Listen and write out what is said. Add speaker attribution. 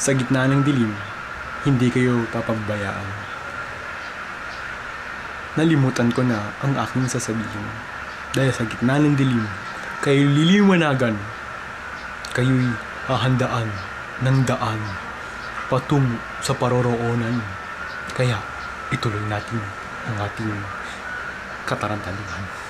Speaker 1: Sa gitna ng dilim, hindi kayo papabayaan. Nalimutan ko na ang aking sasabihin. Dahil sa gitna ng dilim, kayo liliwanagan. Kayo'y hahandaan ng daan patungo sa paroroonan. Kaya ituloy natin ang ating katarantaduhan.